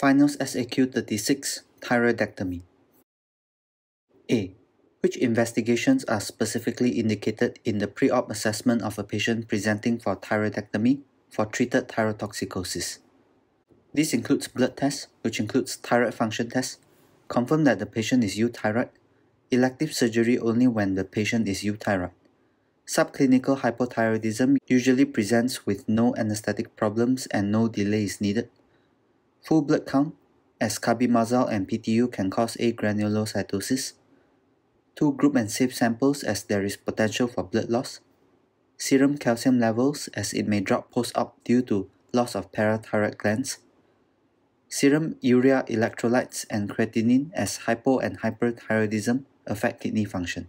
Finals SAQ 36 Thyroidectomy A. Which investigations are specifically indicated in the pre-op assessment of a patient presenting for thyroidectomy for treated thyrotoxicosis? This includes blood tests, which includes thyroid function tests, confirm that the patient is euthyroid, elective surgery only when the patient is euthyroid. Subclinical hypothyroidism usually presents with no anesthetic problems and no delay is needed. Full blood count, as carbimazole and PTU can cause agranulocytosis. Two group and save samples as there is potential for blood loss. Serum calcium levels as it may drop post-op due to loss of parathyroid glands Serum urea electrolytes and creatinine as hypo and hyperthyroidism affect kidney function.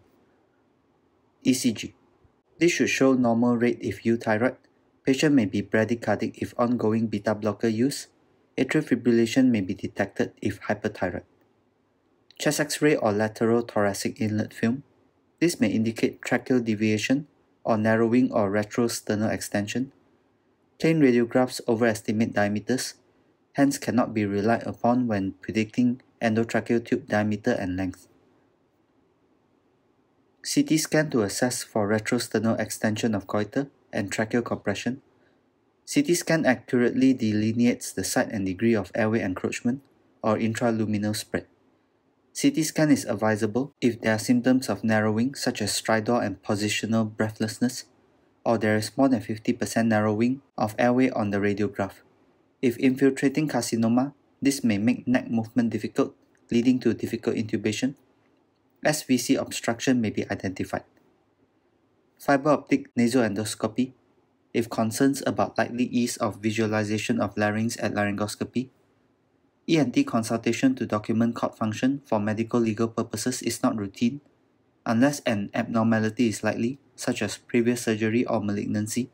ECG. This should show normal rate if euthyroid. Patient may be bradycardic if ongoing beta blocker use. Atrial fibrillation may be detected if hyperthyroid. Chest X-ray or lateral thoracic inlet film. This may indicate tracheal deviation or narrowing or retrosternal extension. Plain radiographs overestimate diameters hence cannot be relied upon when predicting endotracheal tube diameter and length. CT scan to assess for retrosternal extension of goiter and tracheal compression. CT scan accurately delineates the site and degree of airway encroachment or intraluminal spread. CT scan is advisable if there are symptoms of narrowing such as stridor and positional breathlessness, or there is more than 50% narrowing of airway on the radiograph. If infiltrating carcinoma, this may make neck movement difficult, leading to difficult intubation. SVC obstruction may be identified. Fiber optic nasoendoscopy. If concerns about likely ease of visualization of larynx at laryngoscopy, ENT consultation to document cord function for medical legal purposes is not routine unless an abnormality is likely, such as previous surgery or malignancy.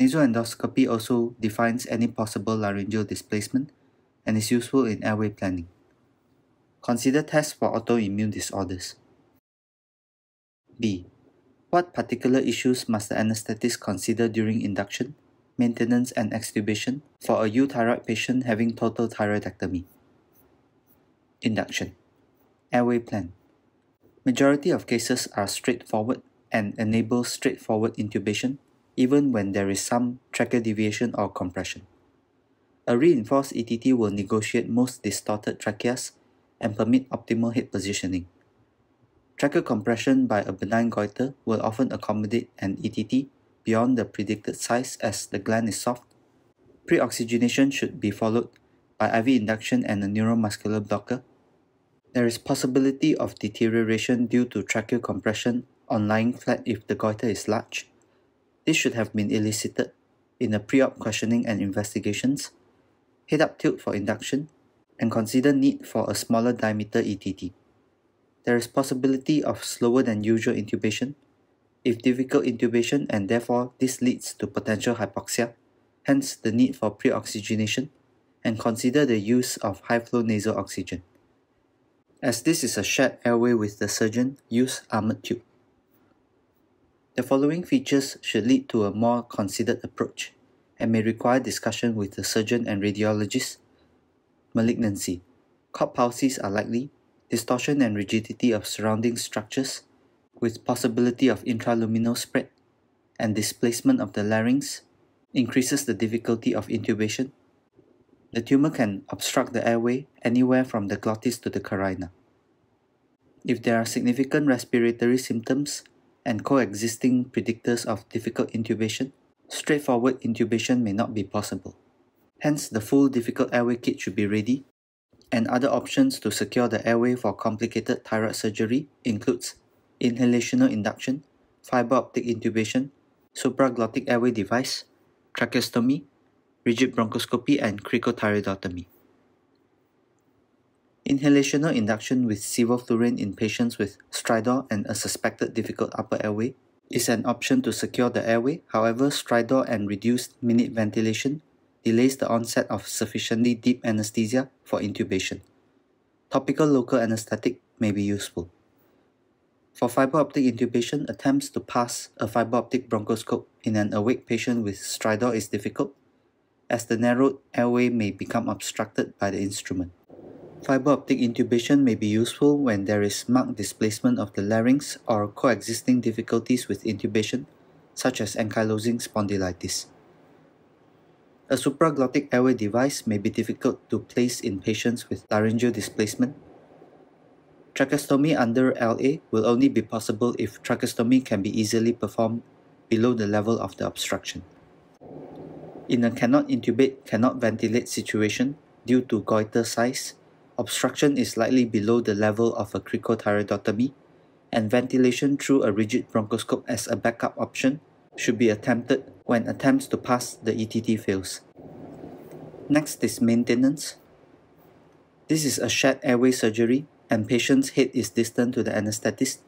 Nasoendoscopy also defines any possible laryngeal displacement and is useful in airway planning. Consider tests for autoimmune disorders. B. What particular issues must the anesthetist consider during induction, maintenance, and extubation for a euthyroid patient having total thyroidectomy? Induction Airway plan Majority of cases are straightforward and enable straightforward intubation even when there is some tracheal deviation or compression. A reinforced ETT will negotiate most distorted tracheas and permit optimal head positioning. Tracheal compression by a benign goiter will often accommodate an ETT beyond the predicted size as the gland is soft. Pre-oxygenation should be followed by IV induction and a neuromuscular blocker. There is possibility of deterioration due to tracheal compression on lying flat if the goiter is large this should have been elicited in the pre-op questioning and investigations, head up tilt for induction, and consider need for a smaller diameter ETT. There is possibility of slower than usual intubation, if difficult intubation and therefore this leads to potential hypoxia, hence the need for pre-oxygenation, and consider the use of high-flow nasal oxygen. As this is a shared airway with the surgeon, use armored tube. The following features should lead to a more considered approach and may require discussion with the surgeon and radiologist. Malignancy. Cord palsies are likely, distortion and rigidity of surrounding structures, with possibility of intraluminal spread, and displacement of the larynx increases the difficulty of intubation. The tumor can obstruct the airway anywhere from the glottis to the carina. If there are significant respiratory symptoms, and coexisting predictors of difficult intubation, straightforward intubation may not be possible. Hence, the full difficult airway kit should be ready, and other options to secure the airway for complicated thyroid surgery includes inhalational induction, fiber optic intubation, supraglottic airway device, tracheostomy, rigid bronchoscopy, and cricothyroidotomy. Inhalational induction with sevoflurane in patients with stridor and a suspected difficult upper airway is an option to secure the airway. However, stridor and reduced minute ventilation delays the onset of sufficiently deep anesthesia for intubation. Topical local anesthetic may be useful. For fiber optic intubation, attempts to pass a fiber optic bronchoscope in an awake patient with stridor is difficult. as the narrowed airway may become obstructed by the instrument. Fiber optic intubation may be useful when there is marked displacement of the larynx or coexisting difficulties with intubation, such as ankylosing spondylitis. A supraglottic airway device may be difficult to place in patients with laryngeal displacement. Tracheostomy under LA will only be possible if tracheostomy can be easily performed below the level of the obstruction. In a cannot intubate, cannot ventilate situation due to goiter size, obstruction is likely below the level of a cricothyroidotomy, and ventilation through a rigid bronchoscope as a backup option should be attempted when attempts to pass the ETT fails. Next is maintenance. This is a shared airway surgery and patient's head is distant to the anesthetist.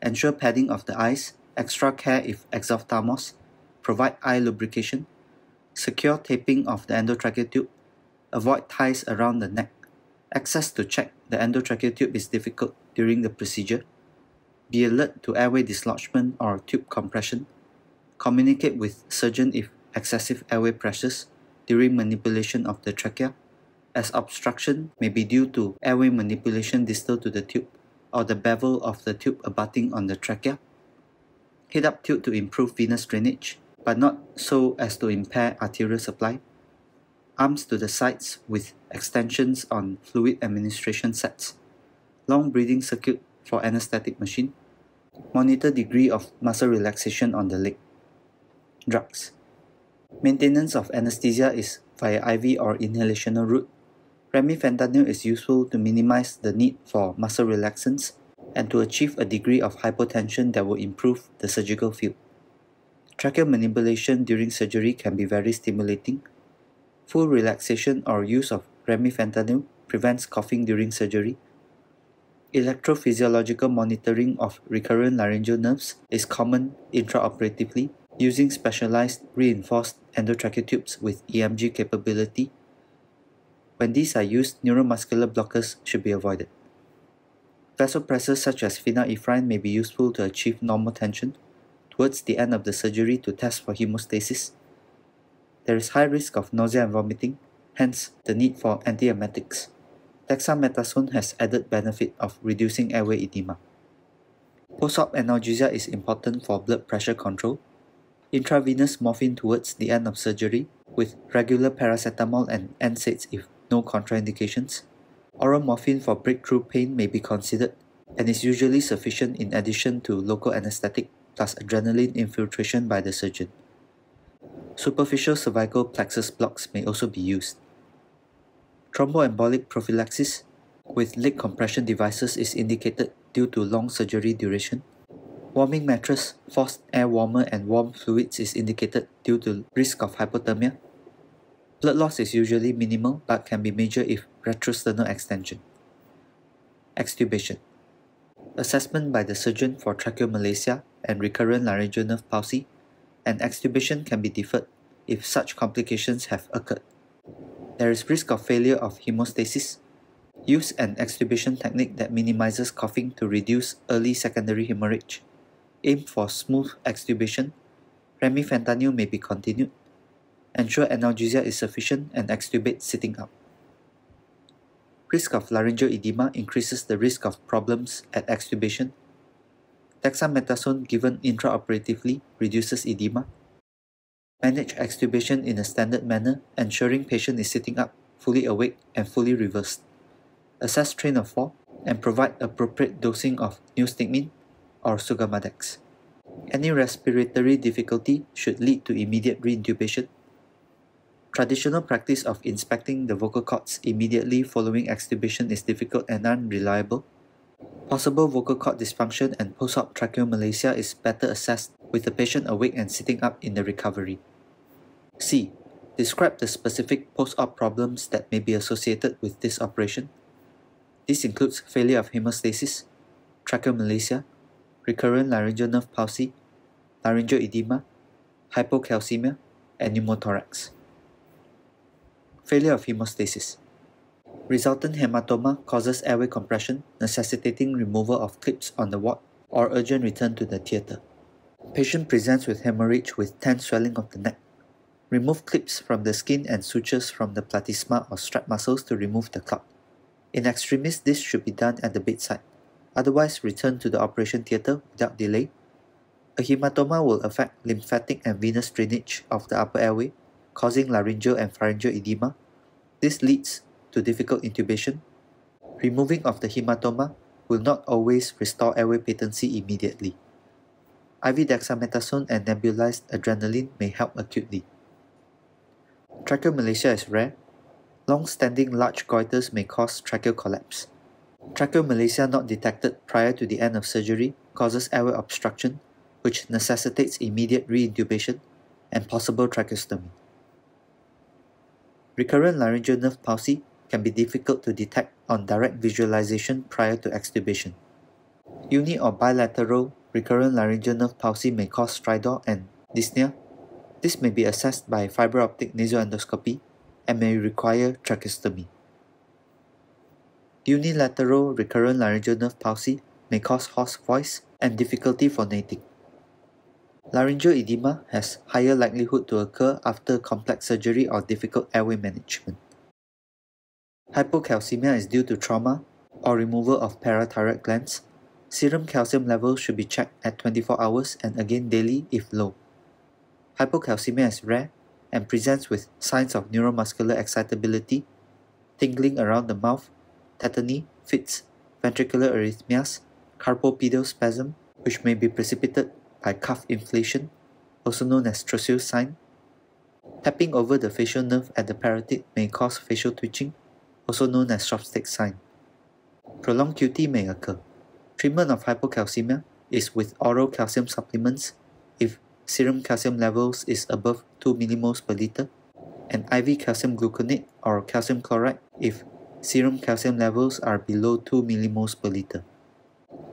Ensure padding of the eyes, extra care if exophthalmos, provide eye lubrication, secure taping of the endotracheal tube, avoid ties around the neck. Access to check the endotracheal tube is difficult during the procedure. Be alert to airway dislodgement or tube compression Communicate with surgeon if excessive airway pressures during manipulation of the trachea, as obstruction may be due to airway manipulation distal to the tube or the bevel of the tube abutting on the trachea. Head up tube to improve venous drainage, but not so as to impair arterial supply. Arms to the sides with extensions on fluid administration sets. Long breathing circuit for anesthetic machine. Monitor degree of muscle relaxation on the leg. Drugs Maintenance of anesthesia is via IV or inhalational route. Remifentanil is useful to minimize the need for muscle relaxants and to achieve a degree of hypotension that will improve the surgical field. Tracheal manipulation during surgery can be very stimulating. Full relaxation or use of remifentanil prevents coughing during surgery. Electrophysiological monitoring of recurrent laryngeal nerves is common intraoperatively using specialized reinforced endotracheal tubes with EMG capability. When these are used, neuromuscular blockers should be avoided. Vasopressors such as phenylephrine may be useful to achieve normotension towards the end of the surgery to test for hemostasis. There is high risk of nausea and vomiting, hence the need for antiemetics. Dexamethasone has added benefit of reducing airway edema. Post-op analgesia is important for blood pressure control intravenous morphine towards the end of surgery with regular paracetamol and NSAIDs if no contraindications. Oral morphine for breakthrough pain may be considered and is usually sufficient in addition to local anesthetic plus adrenaline infiltration by the surgeon. Superficial cervical plexus blocks may also be used. Thromboembolic prophylaxis with leg compression devices is indicated due to long surgery duration Warming mattress, forced air warmer and warm fluids is indicated due to risk of hypothermia. Blood loss is usually minimal but can be major if retrosternal extension. Extubation. Assessment by the surgeon for tracheomalacia and recurrent laryngeal nerve palsy, and extubation can be deferred if such complications have occurred. There is risk of failure of hemostasis. Use an extubation technique that minimizes coughing to reduce early secondary hemorrhage. Aim for smooth extubation. Remifentanil may be continued. Ensure analgesia is sufficient and extubate sitting up. Risk of laryngeal edema increases the risk of problems at extubation. Dexamethasone given intraoperatively reduces edema. Manage extubation in a standard manner, ensuring patient is sitting up, fully awake, and fully reversed. Assess train of four and provide appropriate dosing of neostigmine or Sugammadex. Any respiratory difficulty should lead to immediate reintubation. Traditional practice of inspecting the vocal cords immediately following extubation is difficult and unreliable. Possible vocal cord dysfunction and post-op tracheomalacia is better assessed with the patient awake and sitting up in the recovery. C. Describe the specific post-op problems that may be associated with this operation. This includes failure of hemostasis, tracheomalacia, recurrent laryngeal nerve palsy, laryngeal edema, hypocalcemia, and pneumothorax. Failure of hemostasis. Resultant hematoma causes airway compression, necessitating removal of clips on the ward or urgent return to the theatre. Patient presents with hemorrhage with tense swelling of the neck. Remove clips from the skin and sutures from the platysma or strap muscles to remove the clot. In extremis, this should be done at the bedside. Otherwise, return to the operation theatre without delay. A hematoma will affect lymphatic and venous drainage of the upper airway, causing laryngeal and pharyngeal edema. This leads to difficult intubation. Removing of the hematoma will not always restore airway patency immediately. IV dexamethasone and nebulized adrenaline may help acutely. Tracheomalacia is rare. Long-standing large goiters may cause tracheal collapse. Tracheomalacia not detected prior to the end of surgery causes airway obstruction, which necessitates immediate reintubation and possible tracheostomy. Recurrent laryngeal nerve palsy can be difficult to detect on direct visualization prior to extubation. Uni or bilateral recurrent laryngeal nerve palsy may cause stridor and dyspnea. This may be assessed by fiber optic nasoendoscopy and may require tracheostomy. Unilateral recurrent laryngeal nerve palsy may cause hoarse voice and difficulty phonating. Laryngeal edema has higher likelihood to occur after complex surgery or difficult airway management. Hypocalcemia is due to trauma or removal of parathyroid glands. Serum calcium levels should be checked at 24 hours and again daily if low. Hypocalcemia is rare and presents with signs of neuromuscular excitability, tingling around the mouth, tetany, fits, ventricular arrhythmias, carpopedal spasm, which may be precipitated by cuff inflation, also known as Trousseau sign. Tapping over the facial nerve at the parotid may cause facial twitching, also known as Chvostek sign. Prolonged QT may occur. Treatment of hypocalcemia is with oral calcium supplements if serum calcium levels is above 2 millimoles per liter, and IV calcium gluconate or calcium chloride if serum calcium levels are below 2 millimoles per liter.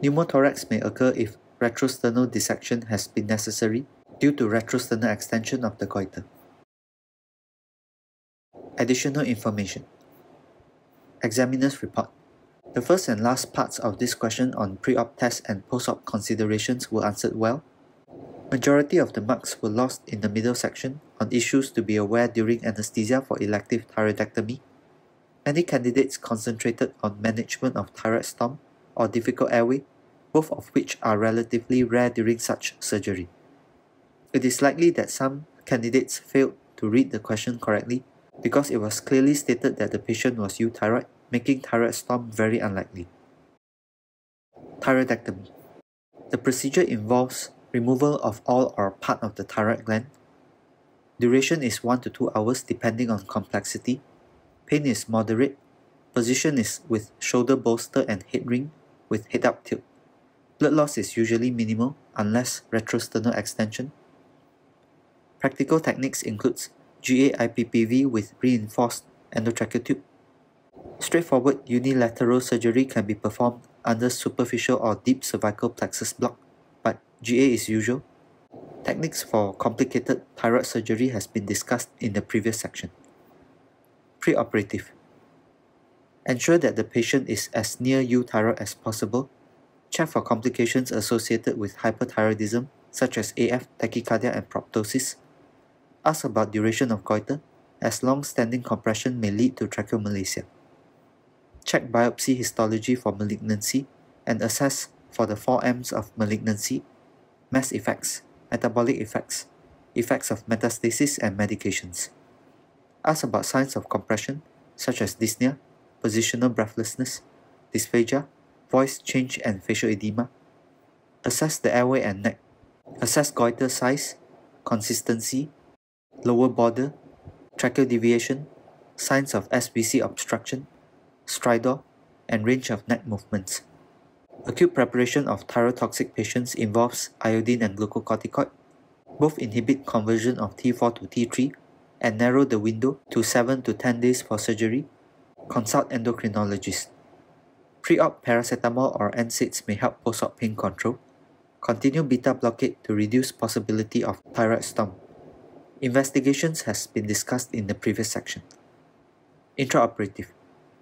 Pneumothorax may occur if retrosternal dissection has been necessary due to retrosternal extension of the goiter. Additional information Examiner's report. The first and last parts of this question on pre-op tests and post-op considerations were answered well. Majority of the marks were lost in the middle section on issues to be aware during anesthesia for elective thyroidectomy. Many candidates concentrated on management of thyroid storm or difficult airway, both of which are relatively rare during such surgery. It is likely that some candidates failed to read the question correctly because it was clearly stated that the patient was euthyroid making thyroid storm very unlikely. Thyroidectomy. The procedure involves removal of all or part of the thyroid gland. Duration is 1 to 2 hours depending on complexity. Pain is moderate. Position is with shoulder bolster and head ring with head up tilt. Blood loss is usually minimal unless retrosternal extension. Practical techniques includes GA IPPV with reinforced endotracheal tube Straightforward unilateral surgery can be performed under superficial or deep cervical plexus block, but GA is usual. Techniques for complicated thyroid surgery has been discussed in the previous section. Preoperative. Ensure that the patient is as near euthyroid as possible. Check for complications associated with hyperthyroidism such as AF, tachycardia, and proptosis. Ask about duration of goiter, as long-standing compression may lead to tracheomalacia check biopsy histology for malignancy, and assess for the 4Ms of malignancy, mass effects, metabolic effects, effects of metastasis and medications. Ask about signs of compression, such as dyspnea, positional breathlessness, dysphagia, voice change and facial edema. Assess the airway and neck. Assess goiter size, consistency, lower border, tracheal deviation, signs of SVC obstruction, stridor, and range of neck movements. Acute preparation of thyrotoxic patients involves iodine and glucocorticoid. Both inhibit conversion of T4 to T3 and narrow the window to 7 to 10 days for surgery. Consult endocrinologist. Pre-op paracetamol or NSAIDs may help post-op pain control. Continue beta blockade to reduce possibility of thyroid storm. Investigations has been discussed in the previous section. Intraoperative.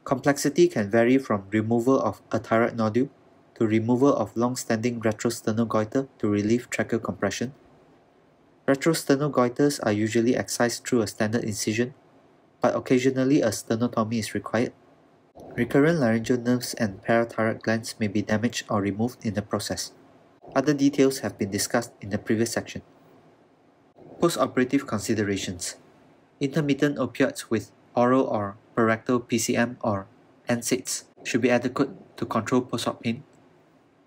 Complexity can vary from removal of a thyroid nodule to removal of long-standing retrosternal goiter to relieve tracheal compression. Retrosternal goiters are usually excised through a standard incision, but occasionally a sternotomy is required. Recurrent laryngeal nerves and parathyroid glands may be damaged or removed in the process. Other details have been discussed in the previous section. Postoperative considerations. Intermittent opioids with oral or parectal PCM or NSAIDs should be adequate to control post-op pain.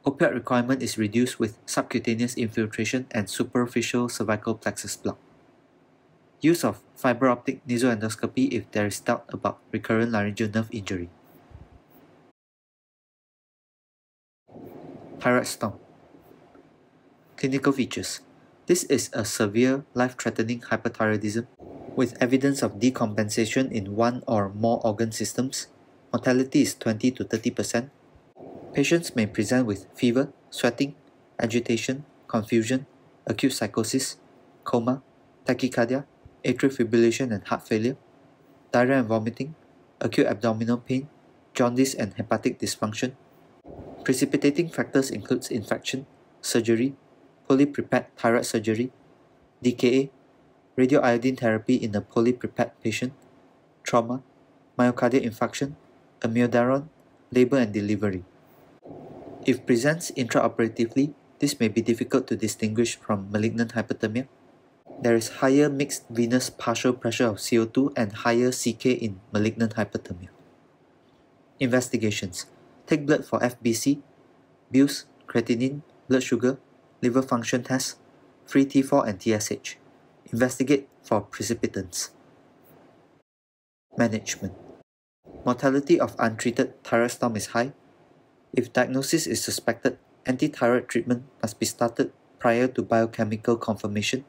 Opioid requirement is reduced with subcutaneous infiltration and superficial cervical plexus block. Use of fiber optic nasoendoscopy if there is doubt about recurrent laryngeal nerve injury. Storm. Clinical features. This is a severe, life-threatening hyperthyroidism with evidence of decompensation in one or more organ systems. Mortality is 20 to 30%. Patients may present with fever, sweating, agitation, confusion, acute psychosis, coma, tachycardia, atrial fibrillation and heart failure, diarrhea and vomiting, acute abdominal pain, jaundice and hepatic dysfunction. Precipitating factors includes infection, surgery, poorly prepared thyroid surgery, DKA, radioiodine therapy in a poorly prepared patient, trauma, myocardial infarction, amiodarone, labor and delivery. If presents intraoperatively, this may be difficult to distinguish from malignant hyperthermia. There is higher mixed venous partial pressure of CO2 and higher CK in malignant hyperthermia. Investigations. Take blood for FBC, BUS, creatinine, blood sugar, liver function test, free T4 and TSH. Investigate for precipitants. Management. Mortality of untreated thyroid storm is high. If diagnosis is suspected, anti-thyroid treatment must be started prior to biochemical confirmation.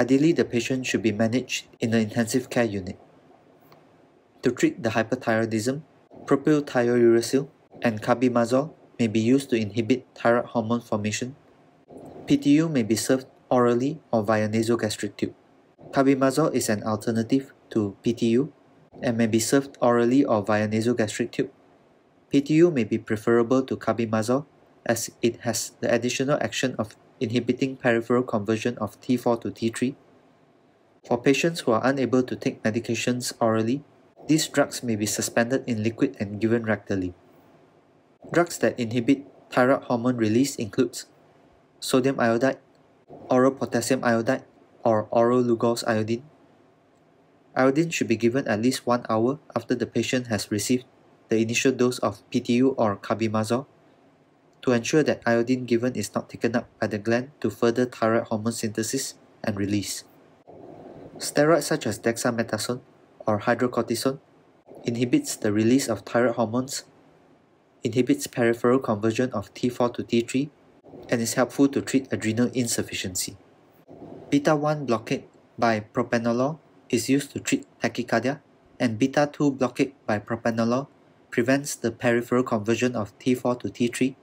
Ideally, the patient should be managed in the intensive care unit. To treat the hyperthyroidism, propylthiouracil and carbimazole may be used to inhibit thyroid hormone formation. PTU may be served orally or via nasogastric tube. Carbimazole is an alternative to PTU and may be served orally or via nasogastric tube. PTU may be preferable to carbimazole as it has the additional action of inhibiting peripheral conversion of T4 to T3. For patients who are unable to take medications orally, these drugs may be suspended in liquid and given rectally. Drugs that inhibit thyroid hormone release includes sodium iodide, oral potassium iodide, or oral Lugol's iodine. Iodine should be given at least one hour after the patient has received the initial dose of PTU or carbimazole to ensure that iodine given is not taken up by the gland to further thyroid hormone synthesis and release. Steroids such as dexamethasone or hydrocortisone inhibits the release of thyroid hormones, inhibits peripheral conversion of T4 to T3, and is helpful to treat adrenal insufficiency. Beta-1 blockade by propranolol is used to treat tachycardia, and beta-2 blockade by propranolol prevents the peripheral conversion of T4 to T3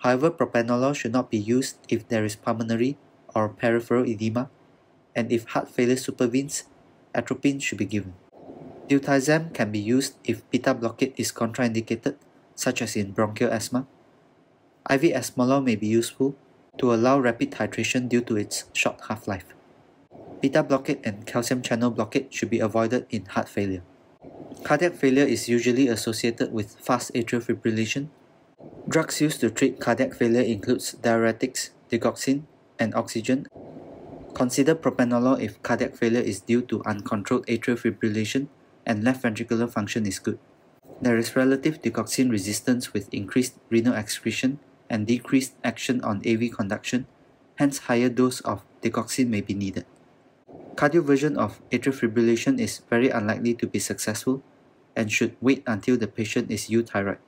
However, propranolol should not be used if there is pulmonary or peripheral edema, and if heart failure supervenes, atropine should be given. Diltiazem can be used if beta blockade is contraindicated, such as in bronchial asthma. IV esmolol may be useful to allow rapid titration due to its short half-life. Beta blockade and calcium channel blockade should be avoided in heart failure. Cardiac failure is usually associated with fast atrial fibrillation Drugs used to treat cardiac failure includes diuretics, digoxin, and oxygen. Consider propranolol if cardiac failure is due to uncontrolled atrial fibrillation and left ventricular function is good. There is relative digoxin resistance with increased renal excretion and decreased action on AV conduction, hence higher dose of digoxin may be needed. Cardioversion of atrial fibrillation is very unlikely to be successful and should wait until the patient is euthyroid.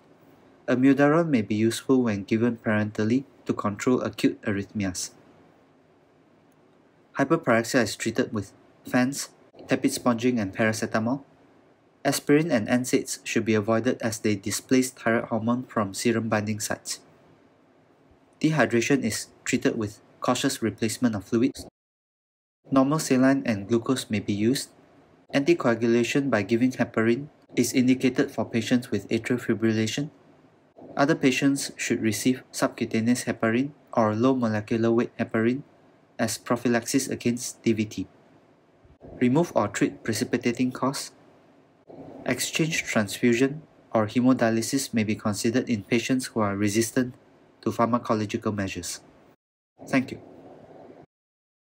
Amiodarone may be useful when given parentally to control acute arrhythmias. Hyperpyrexia is treated with FANS, tepid sponging, and paracetamol. Aspirin and NSAIDs should be avoided as they displace thyroid hormone from serum binding sites. Dehydration is treated with cautious replacement of fluids. Normal saline and glucose may be used. Anticoagulation by giving heparin is indicated for patients with atrial fibrillation. Other patients should receive subcutaneous heparin or low molecular weight heparin as prophylaxis against DVT. Remove or treat precipitating cause. Exchange transfusion or hemodialysis may be considered in patients who are resistant to pharmacological measures. Thank you.